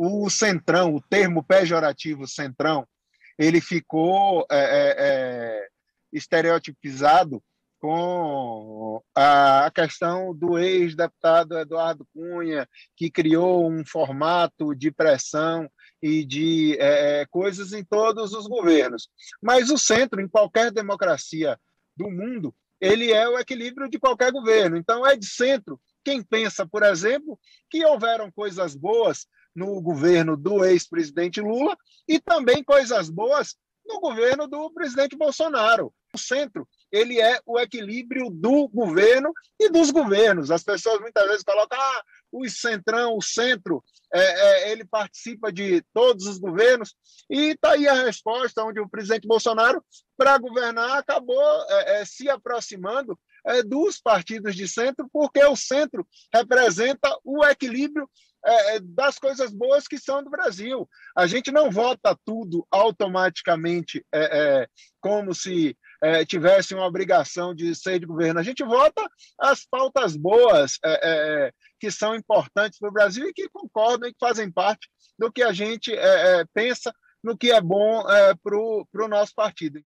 o centrão, o termo pejorativo centrão, ele ficou é, é, é estereotipizado com a questão do ex-deputado Eduardo Cunha, que criou um formato de pressão e de é, é, coisas em todos os governos. Mas o centro, em qualquer democracia do mundo, ele é o equilíbrio de qualquer governo. Então, é de centro quem pensa, por exemplo, que houveram coisas boas no governo do ex-presidente Lula e também coisas boas no governo do presidente Bolsonaro. O centro, ele é o equilíbrio do governo e dos governos. As pessoas muitas vezes colocam, ah, o centrão, o centro, é, é, ele participa de todos os governos, e está aí a resposta, onde o presidente Bolsonaro, para governar, acabou é, é se aproximando é, dos partidos de centro, porque o centro representa o equilíbrio é, é, das coisas boas que são do Brasil. A gente não vota tudo automaticamente é, é, como se é, tivesse uma obrigação de ser de governo. A gente vota as pautas boas é, que são importantes para o Brasil e que concordam e que fazem parte do que a gente pensa no que é bom para o nosso partido.